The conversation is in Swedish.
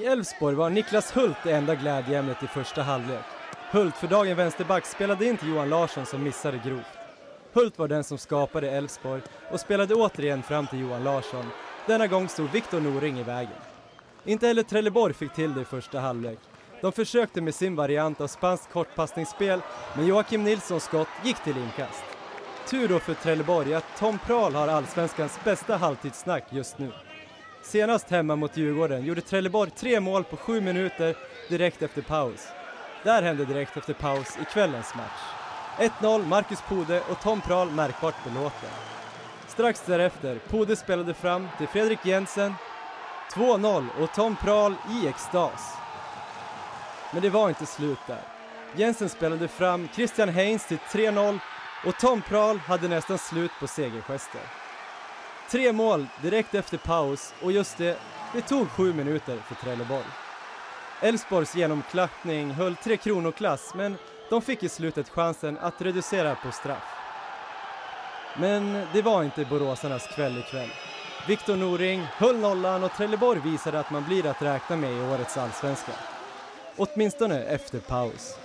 I Elfsborg var Niklas Hult det enda glädjeämnet i första halvlek. Hult, för dagen vänsterback, spelade in till Johan Larsson som missade grovt. Hult var den som skapade Elfsborg och spelade återigen fram till Johan Larsson. Denna gång stod Viktor Noring i vägen. Inte heller Trelleborg fick till det i första halvlek. De försökte med sin variant av spanskt kortpassningsspel, men Joakim Nilssons skott gick till inkast. Tur då för Trelleborg att Tom Prahl har allsvenskans bästa halvtidssnack just nu. Senast hemma mot Djurgården gjorde Trelleborg tre mål på sju minuter direkt efter paus. Där hände direkt efter paus i kvällens match. 1-0 Marcus Pode och Tom Prahl märkbart belåten. Strax därefter, Pode spelade fram till Fredrik Jensen 2-0 och Tom Prahl i extas. Men det var inte slut där. Jensen spelade fram Christian Heinz till 3-0 och Tom Prahl hade nästan slut på segergester. Tre mål direkt efter paus och just det, det tog sju minuter för Trelleborg. Elfsborgs genomklappning höll Tre Kronor-klass men de fick i slutet chansen att reducera på straff. Men det var inte boråsarnas kväll ikväll. Viktor Noring höll nollan och Trelleborg visade att man blir att räkna med i årets allsvenska. Åtminstone efter paus.